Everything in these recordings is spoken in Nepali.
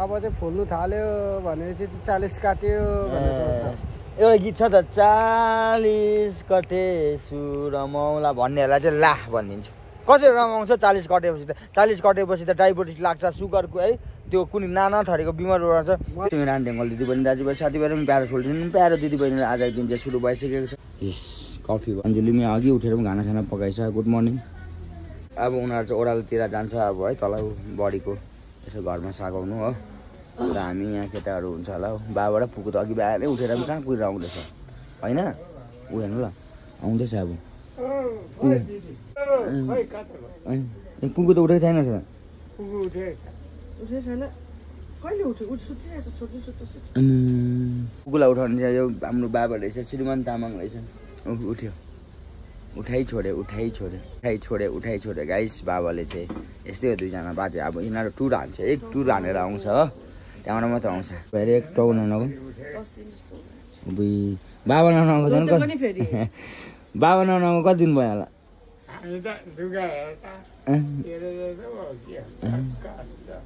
अब चाहिँ फुल्नु थाल्यो भनेपछि चाहिँ चालिस काट्यो। एउटा गीत छ त चालिस कटे सुरमौला भन्नेहरूलाई चाहिँ ला भनिदिन्छु। कसरी रमाउँछ चालिस कटेपछि त? चालिस कटेपछि त डायबिटिस लाग्छ सुगरको है त्यो कुनै नाना थरीको बिमार रान ढेङ्गल दिदी बहिनी दाजुभाइ साथीभाइहरू पनि प्यारो छोडिदिनु प्यारो दिदी बहिनीले आजको दिन चाहिँ सुरु भइसकेको छ। यस कफी अन्जली पनि अघि उठेर पनि खानासाना पकाइछ गुड मर्निङ। अब उनीहरू चाहिँ ओह्रालोतिर जान्छ अब है तल बडीको यसो घरमा सघाउनु हो। र हामी यहाँ केटाहरू हुन्छ होला हौ। बाबाबाट पुगु त अघि बिहानै उठेर पनि कहाँ पुगेर आउँदैछ होइन? ऊ हेर्नु ल। आउँदैछ अब। पुगु त उठेको छैन छ पुगुलाई उठाउने चाहिँ यो हाम्रो बाबा रहेछ श्रीमान तामाङ रहेछ। उठ्यो। उठाइ छोड्यो उठाइ छोड्यो। उठाइ छोड्यो उठाइ छोड्यो। गाइस बाबाले चाहिँ यस्तै हो दुईजना बाजे। अब यिनीहरू टुर हान्छ एक टुर हानेर आउँछ हो। त्यहाँबाट मात्रै आउँछ। फेरि एक टाउ नगयो अबुई बाबा नआएको झन् बाबा नआएको कति दिन भयो होला? अँ?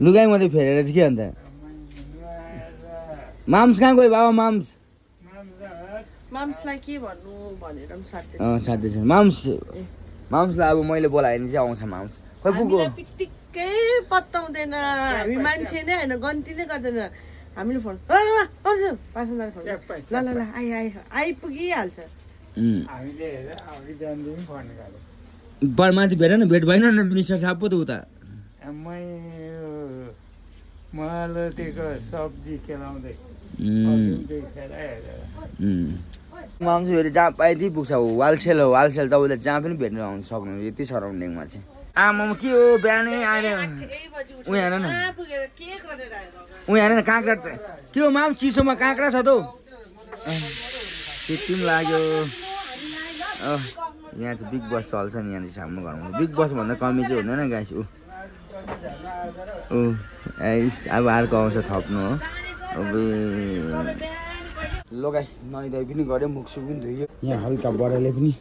लुगाइ मात्रै फेरेर चाहिँ के अन्त? माम्स कहाँ गयो बाबा माम्स? माम्सलाई के भन्नु भनेर पनि छ माम्स माम्सलाई अब मैले बोलाएँ भने चाहिँ आउँछ माम्स। खोइ पुगो बित्तिकै पत्ताउँदैन हामी मान्छे नै होइन गन्ती नै गर्दैन। हामीले फोन ल ल ल आउँछु पासनदार फोन ल ल ल आइ आइ आइपुगिहाल्छ माथि भेट न भेट भएन न मिनिस्टर साहब पो त उता। मालतीको सब्जी केलाउँदै। उम्, देखेर हेरेर। उम्। माम्स फेरि जहाँ पाए त्यहीँ पुग्छ हो वालसेल हो वालसेल तपाईँले जहाँ पनि भेट्न आउनु सक्नुहुन्छ यति सराउन्डिङमा चाहिँ। आमामा के हो? बिहानै आएर यहाँ हेर न। यहाँ हेर न काँक्रा के हो माम? चिसोमा काँक्रा छ त? हौ त्यति पनि लाग्यो। अँ, यहाँ चाहिँ बिग बस चल्छ नि यहाँ चाहिँ हाम्रो घरमा। बिग बस भन्दा कमी चाहिँ हुँदैन गाइस ऊ ऊ आइस अब अर्को आउँछ थप्नु हो। अब लो गाइस नुहाइधुवाइ पनि गऱ्यो मुखसुख पनि धोइयो। यहाँ हल्का बडाले पनि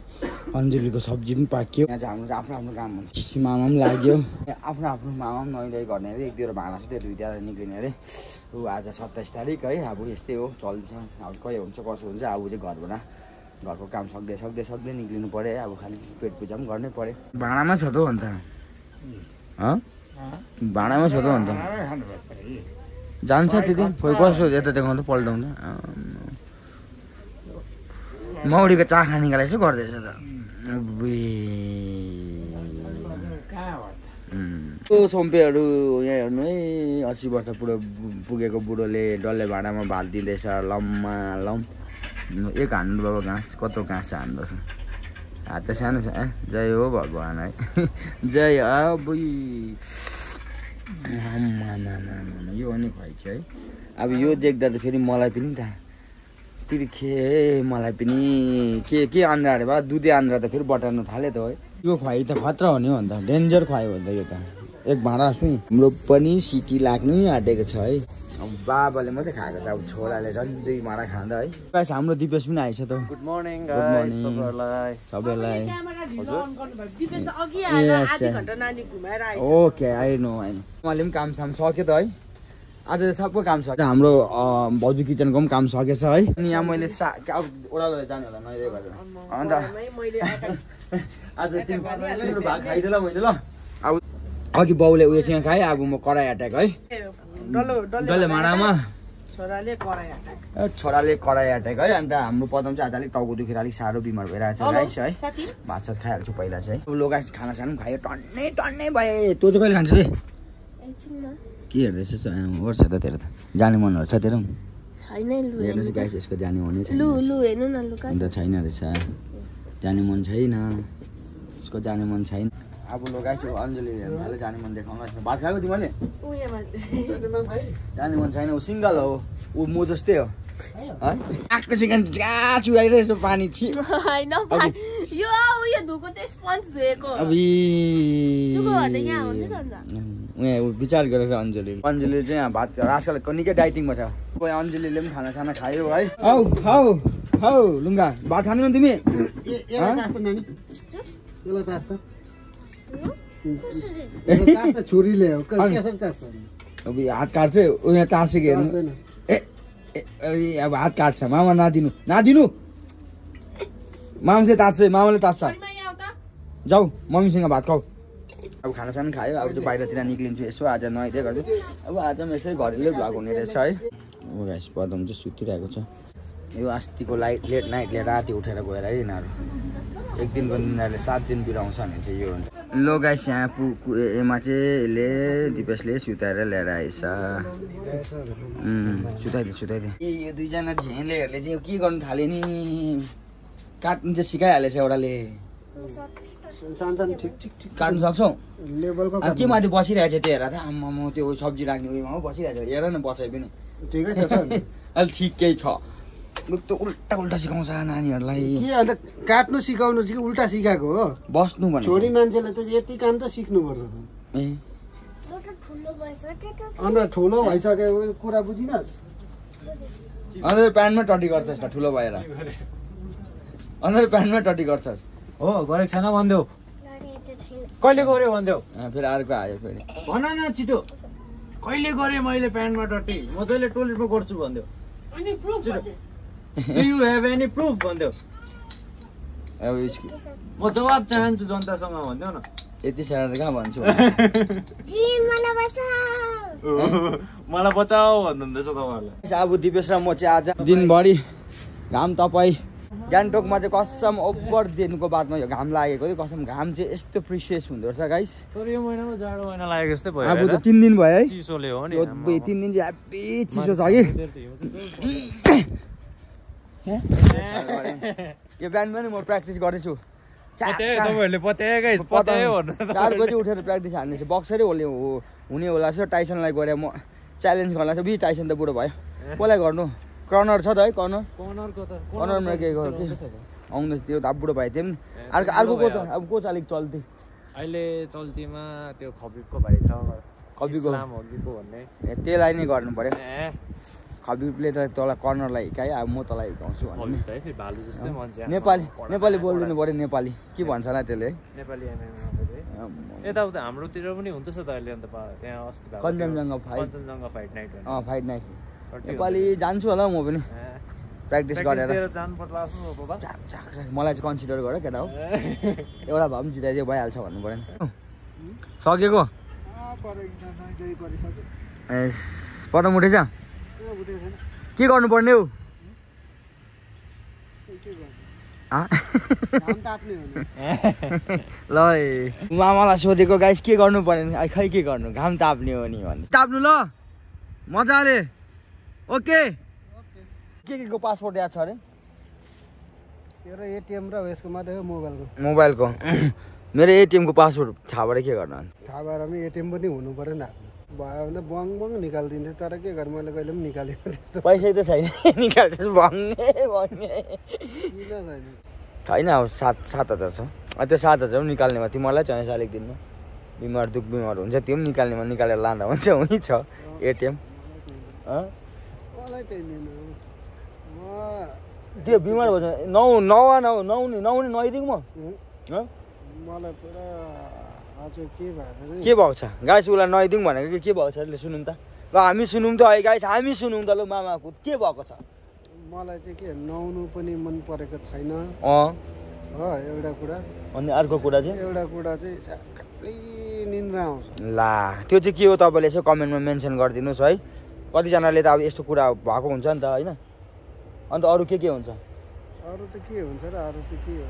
अन्जुलीको सब्जी पनि पाक्यो। यहाँ चाहिँ हाम्रो चाहिँ आफ्नो आफ्नो काम हुन्छ। मामा पनि लाग्यो। आफ्नो आफ्नो मामा पनि नुहाइधुवाइ गर्ने अरे एक दुईवटा भाँडा छ त्यो दुईवटा निक्लिने अरे। ऊ आज सत्ताइस तारिक है अब यस्तै हो चल्छ। अब कहिले हुन्छ कसो हुन्छ अब चाहिँ घरबाट घरको काम सक्दै सक्दै सक्दै निक्लिनु पऱ्यो है अब खालि पेट पूजा पनि गर्नै पऱ्यो। भाँडामा छ त हौ अन्त? हँ? भाँडामा छ त हौ अन्त? जान्छ त्यति खोइ कसो यता देखाउँदा पल्टाउँदा? मौरीको चाखा निकालेर चाहिँ गर्दैछ त। सोम्पेहरू यहाँ हेर्नु है अस्सी वर्ष पुरो पुगेको बुढोले डल्ले भाँडामा भात दिँदैछ लम्मा लम। एक हान्नु बाबा घाँस कत्रो घाँस छ हान्दैछ। हात त सानो छ ए जय हो भगवान् है। जय अबुई। यो अनि खुवाइ छ है। अब यो देख्दा त फेरि मलाई पनि त तिर्खे मलाई पनि के के आन्द्रा अरे बा? दुधे आन्द्रा त फेरि बटार्नु थाल्यो त है यो खुवाइ त खतरा हो नि हो अन्त डेन्जर खुवायो हो नि त यो त। एक भाँडा सुई हाम्रो पनि सिटी लाग्नै आँटेको छ है। अब बाबाले मात्रै खाएको त अब छोराले झन् दुई भाँडा खाँदा है। गाइस हाम्रो दिपेश पनि आएछ त। गुड मर्निङ सबैलाई okay I know I know उहाँले पनि काम साम सक्यो त है। आज त सबको काम सक्यो हाम्रो भाउजू किचनको पनि काम सकेछ है। अनि यहाँ मैले सा जाने होला नैदै गरेर अन्त आज तिम्रो भाग खाइदिएँ ल मैले ल। अब अघि बाउले उयोसँग खाएँ अब म कराई अट्याक है। डल्लो डल्ले भाँडामा छोराले कराई अट्याक है। अन्त हाम्रो पदम चाहिँ आज अलिक टाउको दुखेर अलिक साह्रो बिमार भइरहेको छ है। भात सात खाइहाल्छु पहिला चाहिँ। अब लो गाइस खाना साना पनि खायो टन्नै टन्नै भए। तँ चाहिँ कहिले खान्छ चाहिँ के हेर्दैछस् वर्ष त तेरो त। जाने मनहरू छ तेरो? हेर्नुहोस् गाइस यसको जाने मनै छैन लु लु हेर्नु न लु अन्त छैन रहेछ। जाने मन छैन। उसको जाने मन छैन। अब लो गाइस अञ्जली जाने मन देखाउनु भात खाएको तिमीले जाने मन छैन ऊ सिङ्गल हो। ऊ म जस्तै हो। आएको सिकन कहाँ चुहाइरहेछ पानी छि। यो उयो धुको त स्पन्ज धोएको। अब यहाँ विचार गरेछ अञ्जली अञ्जलीले चाहिँ यहाँ भात आजकल निकै डाइटिङमा छ कोही अञ्जलीले पनि खानासाना खायो है। हौ हौ हौ लुङ्गा। भात खाँदैनौ तिमी? तास तास तास छुरीले क- तास अब यो हात काट्छ यहाँ तासेको हेर्नु। काट्दैन। ए अब हात काट्छ। मामा नदिनु। नदिनु! मामा चाहिँ तात्छ है, मामाले तात्छ। जाऊ मम्मीसँग भात खाऊ। अब खानासाना खायो अब चाहिँ बाहिरतिर निक्लिन्छु यसो आज नुहाइदिए गर्छु। अब आज पनि यसै घरेलु भ्लग हुने रहेछ है। अब गाइस पदम चाहिँ सुतिरहेको छ। यो अस्तिको लाइट लेट नाइटले राति उठेर गएर है यिनीहरू। एक दिनको यिनीहरूले सात दिन बिराउँछ भने चाहिँ यो हुन्छ। लो गाइस यहाँ पु पु- ए- एमा चाहिँ यसले दिपेशले सुताएर ल्याएर आएछ। उम्, सुताइदिए सुताइदिए ए यो दुईजना झेलेहरूले चाहिँ के गर्नु थाल्यो नि? काट्नु चाहिँ सिकाइहालेछ एउटाले। काट्नु सक्छौ? के माथि बसिरहेको छ त्यो हेर त आम्मामा त्यो सब्जी राख्ने उयोमा हो बसिरहेको छ। हेर न बसाइ पनि। ठिकै छ अहिले ठिकै छ। लु त उल्टा उल्टा सिकाउँछ नानीहरूलाई। के अन्त काट्नु सिकाउनु चाहिँ उल्टा सिकाएको हो? बस्नु भने छोरी मान्छेले त यति काम त सिक्नुपर्छ। ए। त्यो अन्त ठुलो भइसक्यो कुरा बुझिनस्। अन्त प्यान्टमै टट्टी गर्छस् त ठुलो भएर। अन्त प्यान्टमै टट्टी गर्छस्। हो गरेको छैन भनिदेऊ। कहिले गऱ्यो भनिदेऊ? फेरि अर्को आयो फेरि। भन न छिटो। कहिले गरेँ मैले प्यान्टमा टट्टी? म जहिले टोइलेटमा गर्छु भनिदेऊ। यु हेभ एनी प्रुफ भनिदेऊ? म जवाब चाहन्छु जनतासँग भनिदेऊ न। यति साह्रो त कहाँ भन्छु? जी मलाई बचाऊ मलाई बचाऊ भन्नुहुँदैछ तपाईँहरूलाई। अब दिपेश र म चाहिँ आज दिनभरि घाम तपाईँ गान्तोकमा चाहिँ कसम ओभर दिनको बादमा यो घाम लागेको थियो। कसम घाम चाहिँ यस्तो प्रिसियस हुँदो रहेछ गाइस तर यो महिनामा जाडो महिना लागेको जस्तै भयो अब त? तिन दिन भयो है। चिसोले हो नि तिन दिन चाहिँ हेब्बी चिसो छ कि? यो बिहान पनि म प्र्याक्टिस गर्दैछु। तपाईँहरूले पत्याएकै चार बजी उठेर प्र्याक्टिस हान्दैछु। बक्सरै होले हो हुने होला छ टाइसनलाई गएर म च्यालेन्ज गर्ला छ बि टाइसन त बुढो भयो। कसलाई गर्नु? कर्नर छ त है कर्नर कर्नरमा के? आउँदैछ त्यो त अब बुढो त्यो पनि अर्को अर्को को अब को चाहिँ अलिक चल्ती। अहिले चल्तीमा त्यो खबिबको भाइ छ। खबिबको? भन्ने। ए, त्यसलाई नै गर्नु पर्यो। ए खबिबले त तँलाई कर्नरलाई हिकायो अब म तँलाई हिकाउँछु मान्छे। नेपाली नेपाली बोलिदिनु पर्यो नेपाली। के भन्छ होला त्यसले? है नेपाली यताउता हाम्रोतिर पनि हुँदैछ त अहिले अन्त त्यहाँ अस्ति थियो। Kanchenjunga fight. Kanchenjunga fight night fight night Nepali जान्छु होला म पनि। प्र्याक्टिस गरेर। मलाई चाहिँ कन्सिडर गर केटा हो। एउटा भए पनि जिताइदियो भइहाल्छ भन्नु पऱ्यो नि। सकेको? ए पदम उठेछ? के गर्नुपर्ने हौ? आ? ल है मामालाई सोधेको गाइस के गर्नु पर्ने नि? खै के गर्नु? घाम ताप्ने हो नि भन्नु ताप्नु ल। मजाले। ओके। के के को पासपोर्ट याद छ अरे? मेरो एटिएम र यसको मात्रै हो मोबाइलको। मोबाइलको। मेरो एटिएमको पासवर्ड छाबाट के गर्नु अनि? थाहा भएर पनि एटिएम पनि हुनु पऱ्यो नि भयो भने बङ बङ निकालिदिन्थ्यो तर के गर्नु? मैले कहिले पनि निकालेको त्यस्तो। पैसै त छैन। निकाल्छ भन्ने छैन? छैन अब सात सात हजार छ। अँ, त्यो सात हजार पनि निकाल्नेमा तिमीहरूलाई चाहिन्छ अलिक दिनमा बिमार दुख बिमार हुन्छ त्यो पनि निकाल्नेमा निकालेर लाँदा हुन्छ उहीँ छ। एटिएम। त्यो बिमार भएछ। नौ नवा नौ नौनी नौनी नुहाइदिउँ म। हँ? मलाई पुरा आज के भएको छ? गाइस उसलाई नुहाइदिउँ भनेको कि के भएको छ अहिले सुनौँ त। ल हामी सुनौँ त है गाइस हामी सुनौँ त ल मामाको के भएको छ? मलाई चाहिँ के नुहाउनु पनि मन परेको छैन। अँ। हो एउटा कुरा। अनि अर्को कुरा चाहिँ? एउटा कुरा चाहिँ निन्द्रा आउँछ। ला त्यो चाहिँ के हो तपाईँले यसो कमेन्टमा मेन्सन गरिदिनुहोस् है। कतिजनाले त अब यस्तो कुरा भएको हुन्छ नि त होइन? अन्त अरू के के हुन्छ? अरू त के हुन्छ र अरू त के हो?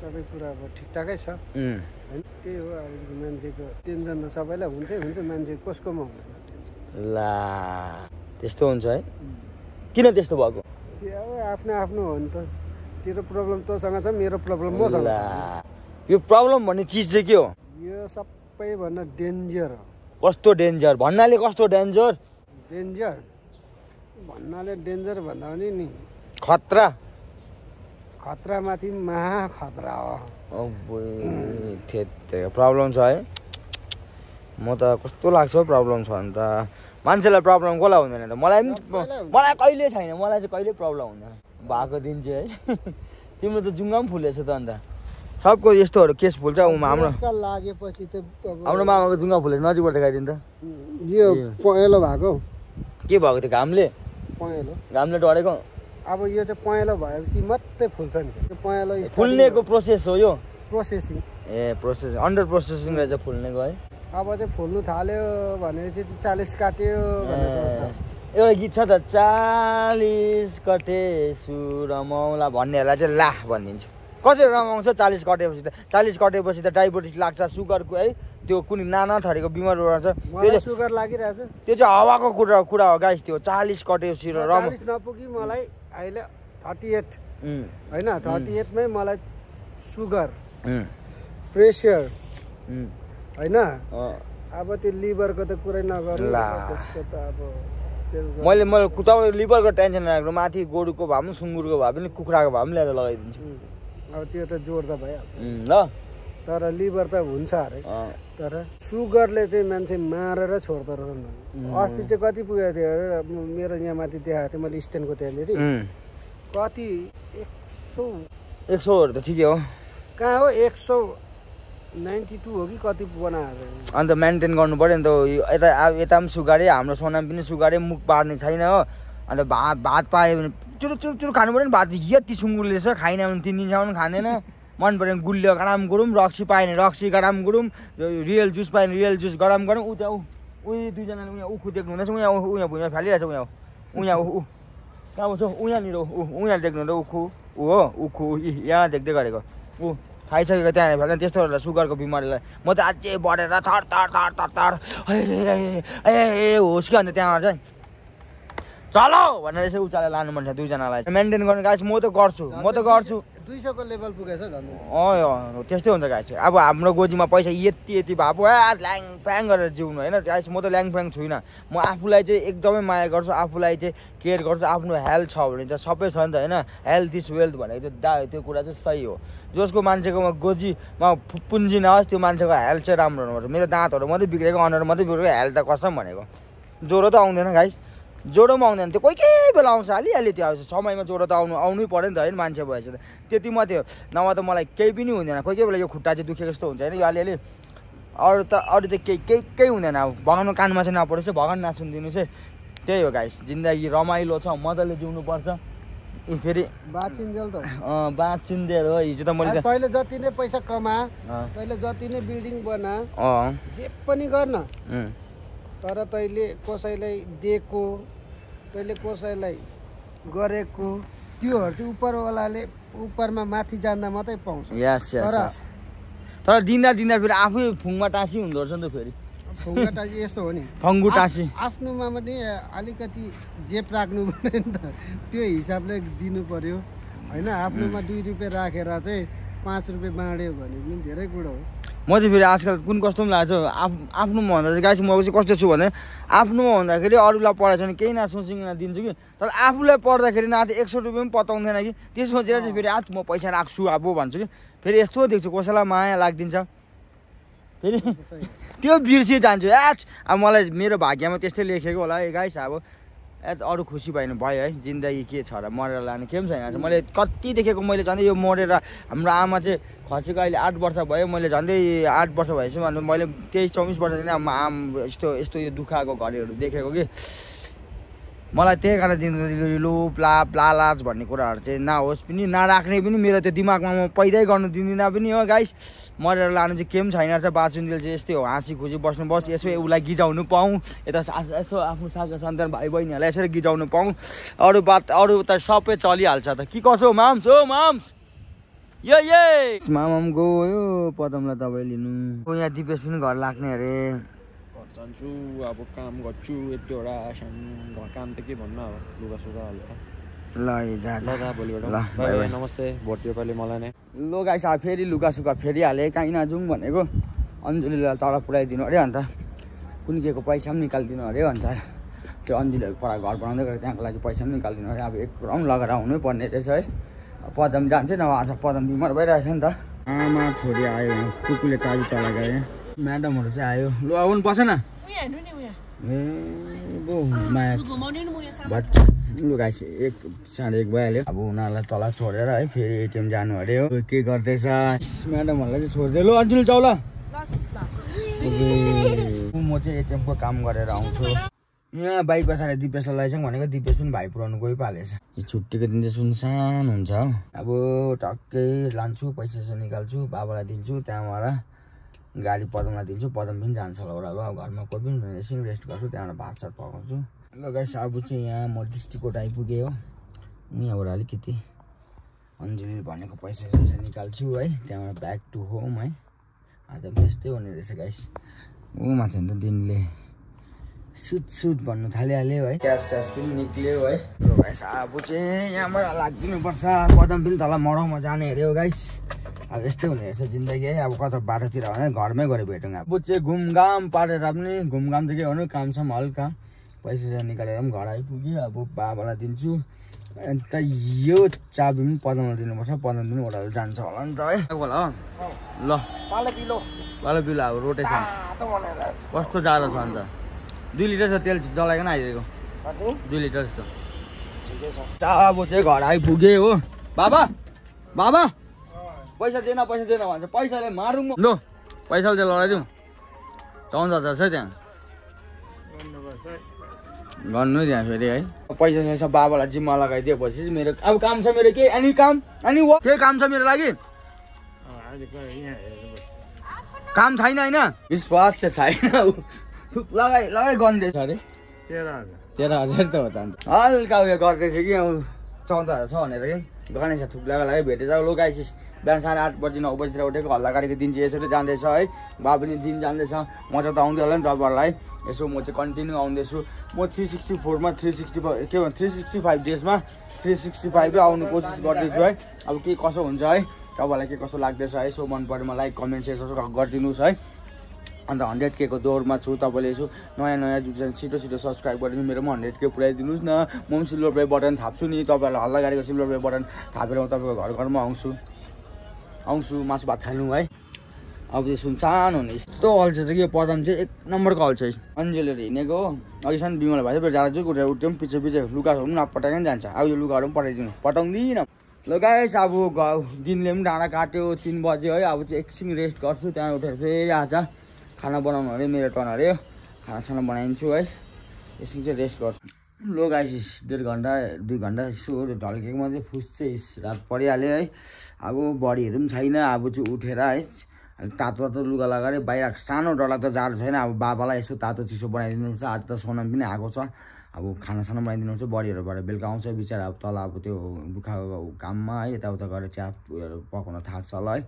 सबै कुरा अब ठिकठाकै छ। होइन त्यही हो अब मान्छेको टेन्सन त सबैलाई हुन्छै हुन्छ मान्छे कसकोमा हुँदैन टेन्सन। ला त्यस्तो हुन्छ है? किन त्यस्तो भएको? त्यो अब आफ्नो आफ्नो हो नि त। तेरो प्रब्लम तँसँग छ मेरो प्रब्लम मसँग यो प्रब्लम भन्ने चिज चाहिँ के हो? यो सबैभन्दा डेन्जर हो। कस्तो डेन्जर? भन्नाले कस्तो डेन्जर? डेन्जर। भन्नाले डेन्जर भन्दा पनि नि। खतरा? खतरामाथि महा खतरा हो प्रब्लम छ है। म त कस्तो लाग्छ हौ प्रब्लम छ अन्त। मान्छेलाई प्रब्लम कसलाई हुँदैन त? मलाई पनि। मलाई कहिले छैन? मलाई चाहिँ कहिले प्रब्लम हुँदैन। भएको दिन चाहिँ है। तिम्रो त जुङ्गा पनि फुलेछ त अन्त। सबको यस्तोहरू केस फुल्छ हाम्रो लागेपछि त हाम्रो मामाको जुङ्गा फुले नजिकबाट देखाइदिनु त। यो पहेँलो भएको के भएको थियो घामले? पहेँलो। घामले डढेको? अब यो चाहिँ पहेँलो भएपछि मात्रै फुल्छ नि त्यो पहेँलो फुल्नेको प्रोसेस हो यो? प्रोसेसिङ। ए प्रोसेस अन्डर प्रोसेसिङ रहेछ फुल्नेको है? अब चाहिँ फुल्नु थाल्यो भनेपछि चाहिँ चालिस काट्यो। एउटा गीत छ त चालिस कटे रमाउला भन्नेहरूलाई चाहिँ ला भनिदिन्छु। कसरी रमाउँछ चालिस कटेपछि त? चालिस कटेपछि त डायबिटिस लाग्छ सुगरको है त्यो कुनै नाना थरीको बिमारहरू छ त्यो सुगर लागिरहेछ। त्यो चाहिँ हावाको कुरा कुरा हो गाइस त्यो चालिस कटेपछि नपुगी मलाई अहिले थर्टी एट होइन थर्टी एटमै मलाई सुगर प्रेसर होइन। अब त्यो लिभरको त कुरै नगर्नु ला। त्यसको त अब मैले मैले तपाईँ लिभरको टेन्सन नराख्नु माथि गोरुको भए पनि सुँगुरको भए पनि कुखुराको भए पनि ल्याएर लगाइदिन्छु। अब त्यो त जोड्दा भइहाल्छ। उम्, ल। तर लिभर त हुन्छ अरे। तर सुगरले चाहिँ मान्छे मारेर छोड्दो रहेछ। अस्ति चाहिँ कति पुगेको थियो अरे मेरो यहाँ माथि देखाएको थियो मैले स्ट्यान्डको त्यहाँनिर। कति? एक सौ। एक सौहरू त ठिकै हो। कहाँ हो? एक सौ नाइन्टी टू हो कि कति बनाएको अन्त मेन्टेन गर्नु पऱ्यो नि त यता अब यता पनि सुगारे हाम्रो सोनाम पनि सुगारे मुख बार्ने छैन हो। अन्त भात भात पायो भने चुरु चुरु चुरु खानु पऱ्यो नि भात। यति सुँगुरले छ खाइन भने तिन दिनसम्म खाँदैन। मन पऱ्यो भने गुलियो गरम गरौँ रक्सी पायो भने रक्सी गरम गरौँ रियल जुस पायो भने रियल जुस गरम गरौँ ऊ त्यहाँ ऊ उयो दुईजनाले उहाँ उखु देख्नु हुँदैछ उहाँ उहाँ भुइँमा फालिरहेछ उहाँ उहाँ ऊ कहाँ छ ऊ यहाँनिर ऊ उहाँ देख्नु हुँदा उखु ऊ हो उखु यहाँ देख्दै गरेको ऊ खाइसकेको त्यहाँ फेरि त्यस्तोहरूलाई सुगरको बिमारीलाई म त अझै बढेर थर थर थर थर थर ए होस् कि अन्त त्यहाँबाट चाहिँ चलो! भनेर यसो उचालेर लानु मन छ दुईजनालाई। मेन्टेन गर्नु गाइस म त गर्छु। म त गर्छु। दुई सौको लेभल पुगेछ अँ त्यस्तै हुन्छ गाइस अब हाम्रो गोजीमा पैसा यति यति भए आ ल्याङ फ्याङ गरेर जिउनु होइन? गाइस म त ल्याङ फ्याङ छुइनँ। म आफूलाई चाहिँ एकदमै माया गर्छु आफूलाई चाहिँ केयर गर्छु। आफ्नो हेल्थ छ भने त सबै छ नि त होइन? हेल्थ इज वेल्थ भनेको त्यो दा त्यो कुरा चाहिँ सही हो। जसको मान्छेकोमा गोजीमा पुन्जी नहोस् त्यो मान्छेको हेल्थ चाहिँ राम्रो हुनुपर्छ। मेरो दाँतहरू मात्रै बिग्रेको अनुहार मात्रै बिग्रेको हेल्थ त कसम भनेको। ज्वरो त आउँदैन गाइस ज्वरोमा आउँदैन त्यो कोही कोही बेला आउँछ अलिअलि त्यो आउँछ। समयमा ज्वरो त आउनु आउनै पऱ्यो नि त होइन मान्छे भएछ त। त्यति मात्रै हो। नभए त मलाई केही पनि हुँदैन। कोही कोही बेला यो खुट्टा चाहिँ दुखेको जस्तो हुन्छ होइन यो अलिअलि अरू त अरू त केही केही केही हुँदैन। अब भगवान्को कानमा चाहिँ नपरोस् है भगवान् नसुनिदिनुहोस् है। त्यही हो गाइस जिन्दगी रमाइलो छ मजाले जिउनुपर्छ फेरि बाचिन्जेल त। बाँचिन्देर हो। हिजो त मैले तैँले जति नै पैसा कमा तैँले जति नै बिल्डिङ बना जे पनि गर्न तर तैँले कसैलाई दिएको तैँले कसैलाई गरेको त्योहरू चाहिँ उपरवालाले उपरमा माथि जान्दा मात्रै पाउँछ। तर- तर दिँदा दिँदा फेरि आफै फुङमा टाँसी हुँदो रहेछ नि त फेरि। फुङ्गाटा चाहिँ यस्तो हो नि। फङ्गु टाँसी। आफ- आफ्नोमा पनि अलिकति जेप राख्नु पऱ्यो नि त। त्यो हिसाबले दिनु पर्यो होइन आफ्नोमा दुई रुपियाँ राखेर चाहिँ पाँच रुपियाँ बाँड्यो भने पनि धेरै कुरो हो। म चाहिँ फेरि आजकल कुन कस्तो पनि लाग्छ। आफ आफ्नोमा भन्दा चाहिँ गाइस म चाहिँ कस्तो छु भने आफ्नोमा भन्दाखेरि अरूलाई पढाएको छ भने केही नसोचिकन दिन्छु कि। तर आफूलाई पढ्दाखेरि न एक सौ रुपियाँ पनि पताउँदैन कि। त्यो सोचेर चाहिँ फेरि आज म पैसा राख्छु अब भन्छु कि। फेरि यस्तो देख्छु कसैलाई माया लाग्दिन्छ। फेरि त्यो बिर्सिए जान्छु। एच अब मलाई मेरो भाग्यमा त्यस्तै लेखेको होला है गाइस अब एच अरू खुसी भएन भयो है जिन्दगी के छ र मरेर लाने केही पनि छैन मैले कति देखेको मैले झन् यो मरेर हाम्रो आमा चाहिँ खसेको अहिले आठ वर्ष भयो मैले झन्डै आठ वर्ष भएपछि मैले तेइस चौबिस वर्षदेखि अब आम यस्तो यस्तो यो दुःखको घडीहरू देखेको कि। मलाई त्यही कारण दिन लोभ लाभ लालाच भन्ने कुराहरू चाहिँ नहोस् पनि नराख्ने पनि मेरो त्यो दिमागमा म पैदै गर्नु दिँदिनँ पनि हो गाइस मरेर लानु चाहिँ केही पनि छैन रहेछ बाँचुन्जेल चाहिँ यस्तै हो हाँसी खुसी बस्नु बस यसो उसलाई गिजाउनु पाऊँ। यता सास- यसो आफ्नो सागा सन्तान भाइ बहिनीहरूलाई यसरी गिजाउनु पाऊँ। अरू बात अरू त सबै चलिहाल्छ त। के कसो माम्स? हो माम्स? यो ये! मामाम गयो पदमलाई दबाई लिनु। यहाँ दिपेश पनि घर लाग्ने अरे। जान्छु अब काम गर्छु यतिवटा सानो घर काम त के भन्नु अब लुगा सुगा हल्का। ल। नमस्ते भोट यो पालि मलाई नै। लो गाइस अब फेरि लुगा सुगा फेरिहालेँ कहीँ नजाउँ भनेको। अञ्जुलीलाई तल पुऱ्याइदिनु अरे अन्त कुन केको पैसा पनि निकालिदिनु अरे अन्त त्यो अञ्जुलीहरूको पर घर बनाउँदै गरेको त्यहाँको लागि पैसा पनि निकालिदिनु अरे। अब एक राउन्ड लगाएर आउनै पर्ने रहेछ है। पदम जान्थ्यो नभए आज पदम बिमार भइरहेछ नि त। आमा छोरी आयो कुकुरले चाबी चलाएको म्याडमहरू चाहिँ आयो। लु आउनु न। उयो हेर्नु नि उयो। ए बो माया। लु गाइस एक साढे एक भइहाल्यो। अब उनीहरूलाई तल छोडेर है फेरि एटिएम जानु अरे हो के गर्दैछ? म्याडमहरूलाई चाहिँ छोडिदियो। ल अन्जुल चाउ ल। म चाहिँ एटिएमको काम गरेर आउँछु। यहाँ बाइक पछाडि दिपेशलाई लैजाउँ भनेको दिपेश पनि भाइ पुऱ्याउनु गइपालेछ यो छुट्टीको दिन चाहिँ सुनसान हुन्छ। हो अब टक्कै लान्छु पैसा पैसा निकाल्छु बाबालाई दिन्छु त्यहाँबाट। गाडी पदमलाई दिन्छु पदम पनि जान्छ होला ओह्रालो अब घरमा कोही पनि हुँदैन एकछिन रेस्ट गर्छु त्यहाँबाट भात सात पकाउँछु। ल गाइस अब चाहिँ यहाँ म डिस्ट्रिक्ट आइपुगेँ हो। यहाँबाट अलिकति अन्जली भनेको पैसा सैसा निकाल्छु है त्यहाँबाट ब्याक टु होम है। आज पनि त्यस्तै हुने रहेछ गाइस ऊ माथि अन्त दिनले सुट सुट भन्नु थालिहाल्यो है। क्यास स्यास पनि निक्ल्यो है। ल गाइस अब चाहिँ यहाँबाट लाग्दिनुपर्छ। कदम पनि तल मराउमा जाने अरे हो गाइस अब यस्तै हुने रहेछ जिन्दगी है। अब कता बाटोतिर भने घरमै गएर भेटौँ अब। चाहिँ घुमघाम पारेर पनि घुमघाम त के गर्नु? कामसम्म हल्का। पैसा निकालेर पनि घर आइपुग्यो अब बाबालाई दिन्छु। अन्त यो चाबी पनि पदमलाई दिनुपर्छ। पदम पनि ओह्रालो जान्छ होला नि त है। होला ल। पालो पिलो। पालो पिलो अब रोटेसन। कस्तो जाडो छ अन्त? दुई लिटर छ तेल जलाइकन आइदिएको। दुई लिटर जस्तो। अब चाहिँ घर आइपुगेँ हो। बाबा बाबा पैसा दिएन पैसा दिएन भन्छ। पैसाले मारौँ म लो पैसाले चाहिँ लडाइदिउँ। चौध हजार छ त्यहाँ। गर्नु त्यहाँ फेरि है। पैसा सैसा बाबालाई जिम्मा लगाइदिएपछि चाहिँ मेरो अब काम छ मेरो के? अनि काम? अनि के काम छ मेरो लागि? काम छैन होइन। विश्वास चाहिँ छैन लगाइ लगाइ गन्दैछ। अरे? तेह्र हजार। त हो त अन्त। हल्का उयो गर्दै थियो कि अब चौध हजार छ भनेर कि। गणेश थुप लगाएर लगाइ भेटेछ। लु गाइसिस बिहान साढे आठ बजी नौ बजीतिर उठेको हल्ला गरेको दिन चाहिँ यसरी जाँदैछ है। बा पनि दिन जाँदैछ। मजा त आउँदै होला नि तपाईँहरूलाई यसो म चाहिँ कन्टिन्यू आउँदैछु। म थ्री सिक्सटी फोरमा थ्री सिक्सटी के भन्छ थ्री सिक्सटी फाइभ डेजमा थ्री सिक्सटी फाइभै आउने कोसिस गर्दैछु है। अब के कसो हुन्छ है? तपाईँलाई के कसो लाग्दैछ है? सो मन पऱ्यो मलाई कमेन्ट सेयर गरिदिनुहोस् है। अन्त हन्ड्रेड केको दौडमा छु तपाईँले यसो नयाँ नयाँ जुन छिटो छिटो सब्सक्राइब गरिदिनु मेरो पनि हन्ड्रेड के पुऱ्याइदिनुहोस् न। म पनि सिल्भर प्ले बटन थाप्छु नि तपाईँहरूलाई हल्ला गाडीको सिल्भर प्ले बटन थापेर म तपाईँको घर घरमा आउँछु। आउँछु मासु भात खानु है। अब त्यो सुनसान हुने। यस्तो अल्छ छ कि यो पदम चाहिँ एक नम्बरको अल्छ अन्जेलहरू हिँडेको। हो अघिसम्म बिमल भएछ फेरि जाँदा चाहिँ उठ्यो पनि पछि पछि लुगाहरू पनि नपटाइ नै जान्छ। अब यो लुगाहरू पनि पठाइदिनु। पठाउँदिनँ। ल गाइस अब दिनले पनि डाँडा काट्यो तिन बज्यो है अब चाहिँ एकछिन रेस्ट गर्छु त्यहाँ उठेर फेरि आज। खाना बनाउनु अरे मेरो टर्न अरे खाना साना बनाइदिन्छु है। एकछिन चाहिँ रेस्ट गर्छु। लो गाइस डेढ घन्टा दुई घन्टा यसो ढल्केको मात्रै फुस चाहिँ रात परिहाल्यो है। अब बडीहरू पनि छैन अब चाहिँ उठेर है। तातो तातो लुगा लगाएर बाहिर सानो डरलाग्दो जाडो छैन। अब बाबालाई यसो तातो चिसो बनाइदिनुपर्छ आज त सोनाम पनि आएको छ। अब खानासाना बनाइदिनुपर्छ बडीहरूबाट बेलुका आउँछ बिचरा अब तल अब त्यो दुःखको काममा है यताउता गएर चिया उयोहरू पकाउन थाक्छ होला है।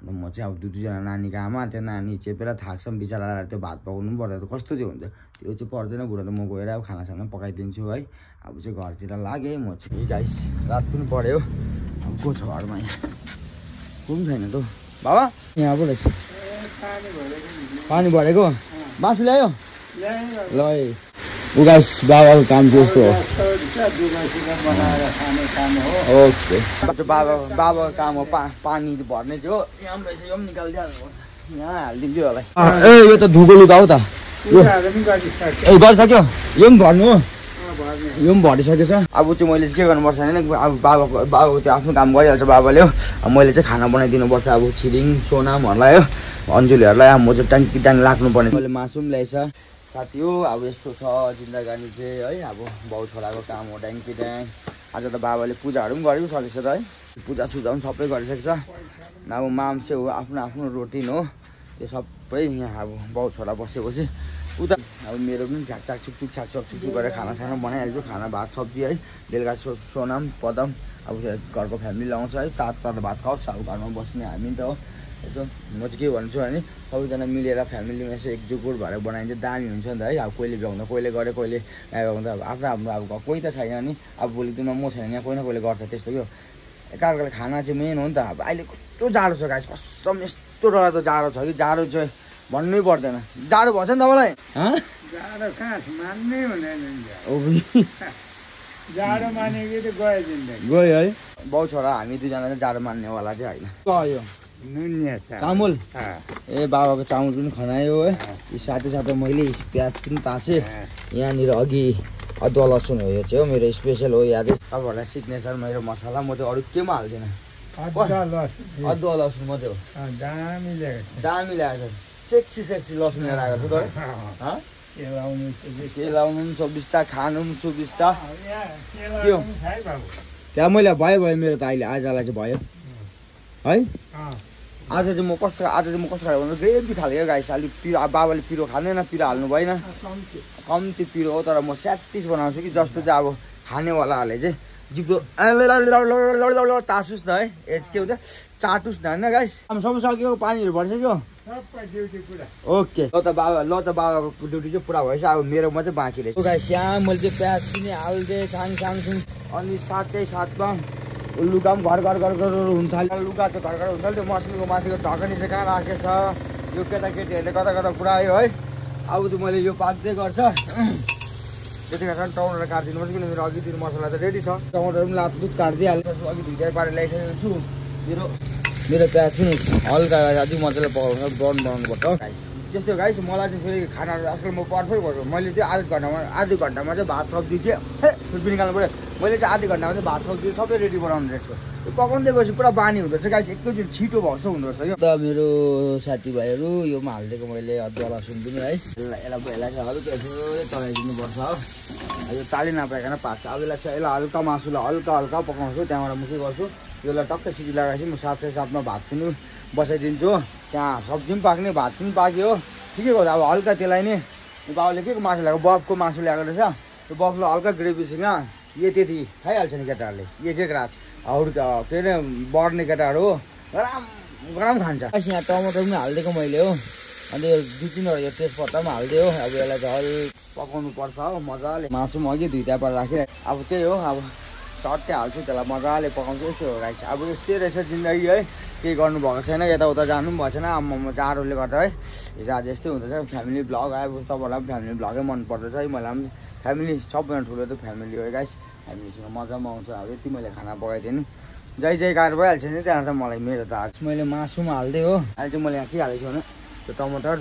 अन्त म चाहिँ अब दुई दुईजना नानीको आमा त्यो नानी चेपेर थाक्छ बिचरा त्यो भात पकाउनु पनि पर्दा त कस्तो चाहिँ हुन्छ? त्यो चाहिँ पर्दैन बुढो त म गएर अब खानासाना पकाइदिन्छु है। अब चाहिँ घरतिर लागेँ म चाहिँ। गाइस रात पनि पऱ्यो। अब को छ घरमा यहाँ? को पनि छैन त। बाबा यहाँ पो रहेछ। पानी भरेको बाँसु ल्यायो। ल। गाइस बाबाको काम त्यस्तो हो ओके बाबा बाबाको काम हो पा पानी भर्ने चाहिँ हो यहाँ पनि रहेछ यो पनि निकालिदिइहाल्नुपर्छ यहाँ हालिदिन्छु होला ए यो त धुको लुगा हो त यो ए गरिसक्यो यो पनि भर्नु हो यो पनि भरिसकेछ अब चाहिँ मैले चाहिँ के गर्नुपर्छ भने अब बाबाको बाबाको त्यो आफ्नो काम गरिहाल्छ बाबाले हो मैले चाहिँ खाना बनाइदिनुपर्छ अब छिरिङ सोनामहरूलाई हो अन्जुलीहरूलाई अब म चाहिँ ट्याङ्की ट्याङ लाग्नुपर्ने मैले मासु पनि ल्याएछ साथी हो अब यस्तो छ जिन्दगानी चाहिँ है अब बाउ छोराको काम हो ट्याङ्की ट्याङ आज त बाबाले पूजाहरू पनि गरेको सकेछ त है पूजा सुजा पनि सबै गरिसकेछ अब माम चाहिँ हो आफ्नो आफ्नो रोटिन हो त्यो सबै यहाँ अब बाउ छोरा बसेपछि उता अब मेरो पनि छ्याक छुकछुक छ्याक छुकछुक गरेर खानासाना बनाइहाल्छु खाना भात सब्जी है बेलुका सो सोनाम पदम अब घरको फ्यामिली आउँछ है तातो तातो भात खाओस् अब घरमा बस्ने हामी त हो यसो म चाहिँ के भन्छु भने सबैजना मिलेर फ्यामिलीमा यसो एकजुट भएर बनाइन्छ दामी हुन्छ नि त है। अब कोहीले भ्याउँदा कोहीले गरे कोहीले भ्याउँदा अब आफ्नो आफ्नो अब कोही त छैन नि। अब भोलि दिनमा म छैन यहाँ कोही न कोहीले गर्छ त्यस्तो क्या एकाअर्काले खाना चाहिँ मेन हो नि त। अब अहिले कस्तो जाडो छ गाइस कसम यस्तो डरलाग्दो जाडो छ कि जाडो चाहिँ भन्नै पर्दैन। जाडो भन्छ नि तपाईँलाई? हँ? जाडो कहाँ? मान्नै हुँदैन जाडो। मानेको त गयो जिन्दगी। गयो है। बाउ छोरा हामी दुईजना चाहिँ जाडो मान्नेवाला चाहिँ होइन। गयो। चामल? ए बाबाको चामल पनि खनायो है। यो साथै साथै मैले प्याज पनि तासेँ। यहाँनिर अघि अदुवा लसुन हो यो चाहिँ हो मेरो स्पेसल हो यादै तपाईँहरूलाई सिग्नेचर मेरो मसला म चाहिँ अरू केमा हाल्दिनँ। अदुवा लसुन अदुवा लसुन मात्रै हो दामी ल्याएको छ। दामी लागेको छ। सेक्सी सेक्सी लसुन लिएर आएको छु चाहिँ केलाउनु पनि सुबिस्ता खानु पनि सुबिस्ता के हो? केलाउनु छ है बाबु। त्यहाँ मैले भयो भयो मेरो त अहिले आजलाई चाहिँ भयो। है? अँ, आज चाहिँ म कस्तो आज चाहिँ म कस्तो खाले भन्दा ग्रेभी खाले गाइस। अलिक पिरो बाबाले पिरो खाँदैन पिरो हाल्नु भएन। कम्ती। पिरो हो तर म स्याटिस बनाउँछु कि जस्तो चाहिँ अब खानेवालाहरूले चाहिँ जिब्रो तासुस् न है। एज के हुन्छ? चाटुस् न होइन गाइस? सबै सकियो पानीहरू भरिसक्यो। ओके। ल त बाबा ल त बाबाको ड्युटी चाहिँ पुरा भएछ अब मेरो मात्रै बाँकी रहेछ। गाइस यहाँ मैले चाहिँ प्याज पनि हालिदिएँ साङ साङसुङ अनि साथै साथमा लुगा पनि घर घर घर घर हुन थाल्यो लुगा चाहिँ घर घर हुन थाल्यो त्यो मसलीको माथिको ढकनी चाहिँ कहाँ राखेछ यो केटाकेटीहरूले कता कता पुऱ्यायो है? अब चाहिँ मैले यो पाक्दै गर्छ। त्यतिखेर चाहिँ टमाटर काटिदिनुपर्छ किनभने मेरो अघि दिन मसला त रेडी छ। टमाटर पनि लात दुध काटिदिइहाल्छु अघि दुइटै पारेर ल्याइसकेको छु। मेरो मेरो प्याज पनि हल्का अझै मजाले पकाउनु ब्राउन बनाउनुपर्छ त्यस्तो गाइस मलाई चाहिँ फेरि खानाहरू आजकल म पर्फेक्ट गर्छु मैले चाहिँ आधी घन्टामा आधी घन्टामा चाहिँ भात सब्जी चाहिँ हे छुर्पी निकाल्नु पऱ्यो। मैले चाहिँ आधी घन्टामा चाहिँ भात सब्जी सबै रेडी बनाउनु रहेछ। यो पकाउँदै गएपछि पुरा बानी हुँदो रहेछ। गाइस एकैचोटि छिटो भएको जस्तो हुँदो रहेछ त मेरो साथीभाइहरू योमा हालिदिएको मैले अदुवा लसुन पनि है। यसलाई यसलाई चाहिँ हल्का चलाइदिनुपर्छ हो। यो चाली नपाइकन पाक्छ अब यसलाई चाहिँ यसलाई हल्का मासुलाई हल्का हल्का पकाउँछु। त्यहाँबाट म के गर्छु यसलाई टक्कै सिटी लगाएपछि म साथै साथमा भात पनि बसाइदिन्छु। त्यहाँ सब्जी पनि पाक्ने भात पनि पाक्यो ठिकै गर्दा अब हल्का त्यसलाई नै बाबुले के को मासु ल्याएको बफको मासु ल्याएको रहेछ त्यो बफलाई हल्का ग्रेभीसँग यो त्यति खाइहाल्छ नि केटाहरूले एक एक रात अरू त के अरे बढ्ने केटाहरू हो गरम गरम खान्छ यहाँ टमाटर पनि हालिदिएको मैले हो। अन्त यो दुई तिनवटा यो तेजपत्ता पनि हालिदियो अब यसलाई हल पकाउनु पर्छ हो मजाले। मासु पनि अघि दुई पारेर राखेँ अब त्यही हो अब टट्टै हाल्छु त्यसलाई मजाले पकाउँछु। यस्तै हो गाइस अब यस्तै रहेछ जिन्दगी है। केही गर्नुभएको छैन यताउता जानु पनि भएको छैन। आम्मामा जाडोले गर्दा है हिजो आज यस्तै हुँदैछ। फ्यामिली ब्लग अब तपाईँहरूलाई पनि फ्यामिली ब्लगै मन पर्दछ है। मलाई पनि फ्यामिली सबभन्दा ठुलो त फ्यामिली हो गाइस मजा पनि आउँछ अब यति मैले खाना पकाइदिएँ नि। जय जयकार भइहाल्छ नि त्यहाँ त मलाई मेरो त आज मैले मासु पनि हालिदिएँ हो। अहिले चाहिँ मैले यहाँ के हालेको छु भने त्यो टमाटर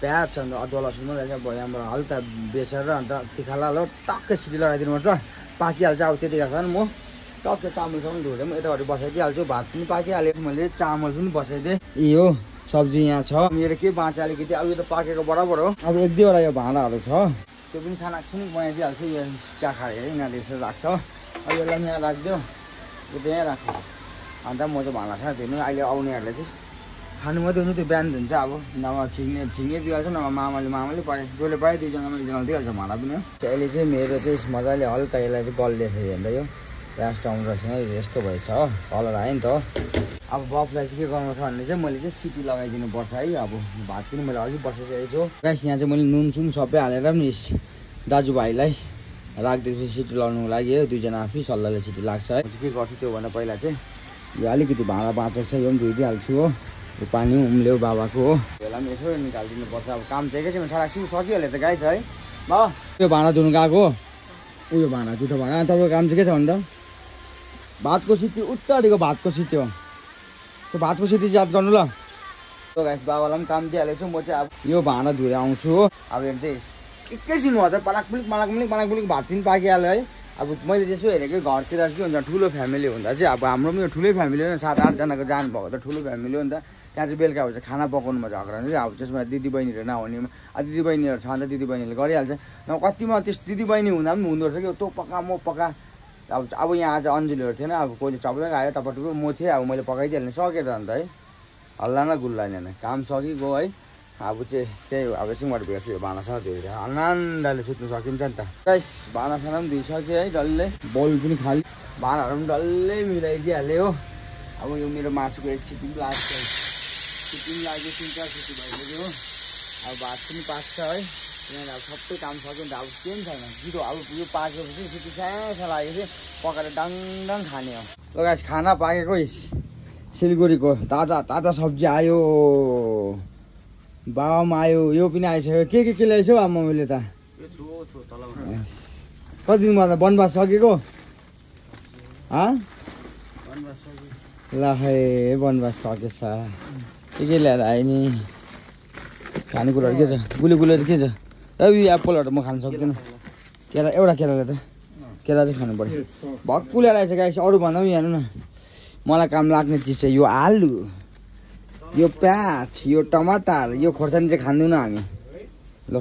प्याज अन्त अदुवा लसुन मात्रै छ। बयामबाट हल्का बेसेर अन्त तिखाला ल टक्कै सिटी लगाइदिनुपर्छ। पाकिहाल्छ अब त्यतिखेरसम्म म। टक्कै चामलसम्म धुँदै म यतापट्टि बसाइदिइहाल्छु। भात पनि पाकिहालेँ। मैले चामल पनि बसाइदिएँ। यो सब्जी यहाँ छ। मेरो के बाँच्यो अलिकति? अब यो त पाकेको बराबर हो। अब एक दुईवटा यो भाँडाहरू छ। त्यो पनि सानाकसिनिक बनाइदिइहाल्छु। यो चिया खाएर यिनीहरूले यसो राख्छ। अब यसलाई यहाँ राखिदियो। यो त यहाँ राख्छु अन्त म चाहिँ भाँडा साना धुनु अहिले आउनेहरूले चाहिँ खानु मात्रै हुनु। त्यो बिहान धुन्छ अब। नभए छिङ्ने छिङ्गे दिइहाल्छ। नभए मामाले मामाले पाए। जसले पायो दुईजनामा एकजनाले दिइहाल्छ। भाँडा पनि हो। अहिले चाहिँ मेरो चाहिँ मजाले हल्का यसलाई चाहिँ गल्दैछ हेर्दा यो प्याज टमाटरसँग यस्तो भएछ हो कलर आयो नि त हो। अब बफलाई चाहिँ के गर्नु छ भने चाहिँ मैले चाहिँ सिटी लगाइदिनु पर्छ है अब भात पनि मैले अघि बसाइसकेको छु। गाइस यहाँ चाहिँ मैले नुन सुन सबै हालेर पनि दाजुभाइलाई राखिदिएको छु सिटी लगाउनुको लागि हो दुईजना आफै सल्लाहले सिटी लाग्छ है। के गर्छु त्योभन्दा पहिला चाहिँ यो अलिकति भाँडा बाँचेको छ यो पनि धोइदिइहाल्छु हो। यो पानी उम्ल्यो बाबाको हो। यसलाई पनि यसो निकालिदिनु पर्छ अब काम चाहिँ एकैछिन सारासिङ सकिहाल्यो त छ है। बाबा त्यो भाँडा धुनु गएको उयो भाँडा जुठो भाँडा। तपाईँको काम चाहिँ के छ भने त भातको सिटी उत्तरीको भातको सिटी हो। त्यो भातको सिटी याद गर्नु ल। त्यो गाइस बाबालाई पनि काम दिइहालेको छु म चाहिँ अब यो भाँडा धुएर आउँछु। हो अब हेर्नु चाहिँ एकैछिन त पलाक पुलिक पलाक पुलिक पलाक पुलिक भात पनि पाकिहाल्यो है। अब मैले त्यसो हेरेको घरतिर के हुन्छ ठुलो फ्यामिली हुँदा चाहिँ। अब हाम्रो पनि यो ठुलै फ्यामिली हो नि सात आठजनाको जानुभएको त ठुलो फ्यामिली हो नि त। त्यहाँ चाहिँ बेलुका हुन्छ खाना पकाउनुमा झगडा हुन्छ अब त्यसमा दिदी बहिनीहरू नहुने अब दिदी बहिनीहरू छ भने त दिदी बहिनीले गरिहाल्छ। नभए कतिमा त्यस दिदी बहिनी हुँदा पनि हुँदो रहेछ कि तँ पका म पका। अब अब यहाँ आज अन्जुलीहरू थिएन अब कोहीले चप्लै आयो टपटुको म थिएँ अब मैले पकाइदिइहाल्ने सकेर अन्त है। हल्ला न गुल्ला नि काम सकिगयो है। अब चाहिँ त्यही अब एकछिनबाट भेट्छु यो भाँडासँग धोएर आनन्दले सुत्नु सकिन्छ नि त। गाइस भाँडासँग पनि धोइसक्यो है डल्लै। बोल पनि खाली। भाँडाहरू पनि डल्लै मिलाइदिइहाल्यो हो। अब यो मेरो मासुको एक सिटी पनि लाग्छ सिटी पनि लाग्यो तिन चार सिटी भइसक्यो हो। अब भात पनि पाक्छ है। यहाँनिर अब सबै काम सक्यो नि त अब केही पनि छैन जिरो अब यो पाकेपछि सिटी सानो लागेपछि पकाएर डङडङ खाने हो ल गाइस खाना पाकेको सिलगढीको ताजा ताजा सब्जी आयो। बाबामा आयो यो पनि आइसक्यो। के के के ल्याएछौ आमा मैले त? कति दिन बाद? वनवास सकेको? हँ ल खै बनबास सकेछ। के के ल्याएर आयो नि? खानेकुराहरू के छ? गुली गुलीहरू के छ? ए एप्पलहरू म खान सक्दिनँ। केरा एउटा केरा ल्याएर केरा चाहिँ खानु पऱ्यो। भक्कु ल्याएर आएछ गाइस अरूभन्दा पनि हेर्नु न। मलाई काम लाग्ने चिज चाहिँ यो आलु यो प्याज यो टमाटर यो खोर्सानी चाहिँ खाँदैनौँ हामी। ल।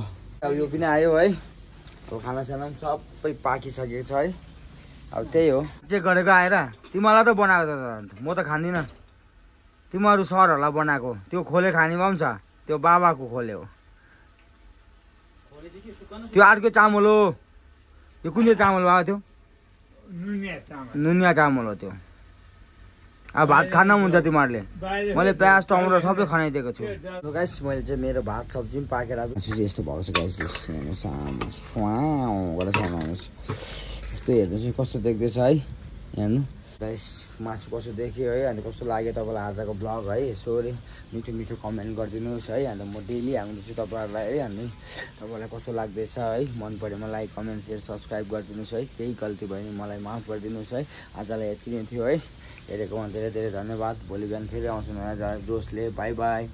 अब यो पनि आयो है। अब खानासाना पनि सबै पाकिसकेको छ है। अब त्यही हो। चेक गरेको आएर तिमीलाई त बनाएको त म त खाँदिनँ। तिमीहरू सरहरूलाई बनाएको। त्यो खोले खानेमा पनि छ। त्यो बाबाको खोले हो। त्यो अर्को चामल हो। यो कुन चाहिँ चामल बाबा त्यो? नुनिया चामल। हो त्यो। अब भात खान पनि हुन्छ तिमीहरूले। मैले प्याज टमाटर सबै खनाइदिएको छु। गाइस मैले चाहिँ मेरो भात सब्जी पनि पाकेर यस्तो भएको छ गाइस हेर्नुहोस् गरेर यस्तो हेर्नु चाहिँ कस्तो देख्दैछ है। हेर्नु। गाइस मासु कस्तो देख्यो है अन्त कस्तो लाग्यो तपाईँलाई आजको ब्लग है यसो अरे मिठो मिठो कमेन्ट गरिदिनुहोस् है अन्त म डेली आउँदैछु तपाईँहरूलाई है अनि तपाईँलाई कस्तो लाग्दैछ है मन पऱ्योमा लाइक कमेन्ट सेयर सब्सक्राइब गरिदिनुहोस् है केही गल्ती भयो भने मलाई माफ गरिदिनुहोस् है आजलाई यति नै थियो है हेरेकोमा धेरै धेरै धन्यवाद भोलि बिहान फेरि आउँछु नयाँ जोसले बाई बाई।